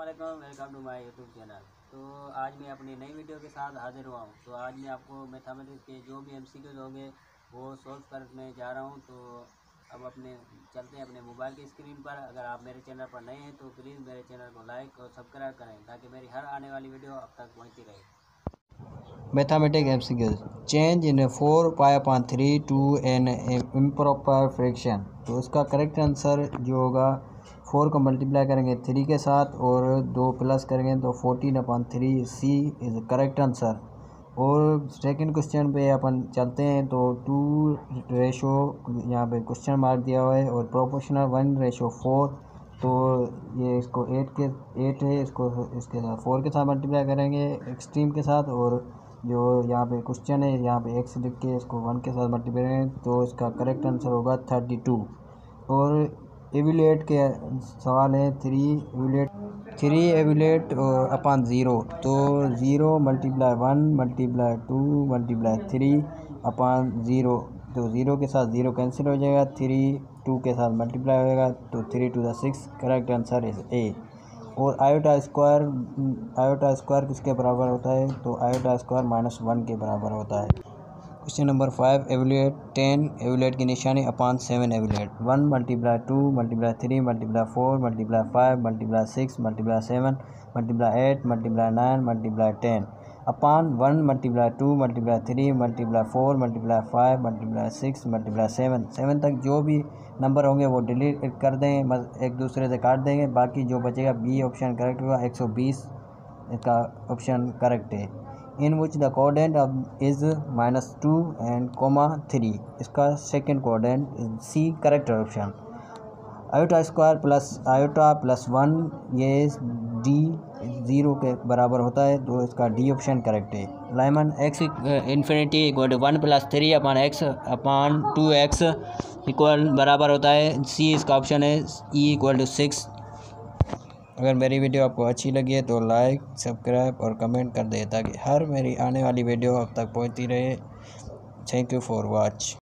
वालेकुम welcome to my YouTube channel तो आज मैं अपनी नई वीडियो के साथ हाजिर हुआ हूँ। तो आज मैं आपको मैथमेटिक्स के, जो भी एम सी होंगे, वो सॉल्व करने जा रहा हूँ। तो अब अपने, चलते हैं अपने मोबाइल की स्क्रीन पर। अगर आप मेरे चैनल पर नए हैं तो प्लीज़ मेरे चैनल को लाइक और सब्सक्राइब करें, ताकि मेरी हर आने वाली वीडियो अब तक पहुँचती रहे। Mathematic M C change in four pi upon three two N improper fraction तो उसका करेक्ट आंसर जो होगा फोर को मल्टीप्लाई करेंगे थ्री के साथ और दो प्लस करेंगे तो fourteen upon three C is correct answer और सेकंड क्वेश्चन पे अपन चलते हैं तो टू रेशो यहाँ पे क्वेश्चन मार्क दिया हुआ है और प्रोपोर्शनल वन रेशो फोर तो ये इसको एट के एट है, इसको, इसके साथ फोर के साथ मल्टीप्लाई करेंगे एक्सट्रीम के साथ और जो यहाँ पे क्वेश्चन है, यहाँ पे एक्स लिख के इसको वन के साथ मल्टीप्लाई करेंगे तो इसका करेक्ट आंसर होगा थर्टी टू और एविलेट के सवाल है three evaluate three evaluate upon zero तो zero multiply one multiply two multiply three upon zero तो ज़ीरो के साथ ज़ीरो कैंसिल हो जाएगा थ्री टू के साथ मल्टीप्लाई होएगा तो three two the six correct answer is A और आयोटा स्क्वायर आयोटा स्क्वायर किसके बराबर होता है? तो आयोटा स्क्वायर माइनस वन के बराबर होता है। Question number five evaluate ten evaluate की निशानी upon seven evaluate one multiply two, multiply three, multiply four, multiply five, multiply six, multiply seven, multiply eight, multiply nine, multiply ten. Upon one, multiply two, multiply three, multiply four, multiply five, multiply six, multiply seven. Seven तक जो भी number होंगे वो delete कर देंगे एक दूसरे से काट देंगे। बाकी जो बचेगा, बी ऑप्शन करेक्ट होगा, एक सौ बीस इसका ऑप्शन करेक्ट है। In which the quadrant is minus two and comma three इसका second quadrant C correct option iota square plus iota plus one ये डी ज़ीरो के बराबर होता है तो इसका डी ऑप्शन करेक्ट है। Limit X infinity equal to one plus three upon X upon two X equal बराबर होता है। सी इसका ऑप्शन है ई इक्वल टू सिक्स अगर मेरी वीडियो आपको अच्छी लगी है तो लाइक, सब्सक्राइब और कमेंट कर दे ताकि हर मेरी आने वाली वीडियो आप तक पहुँचती रहे। Thank you for watch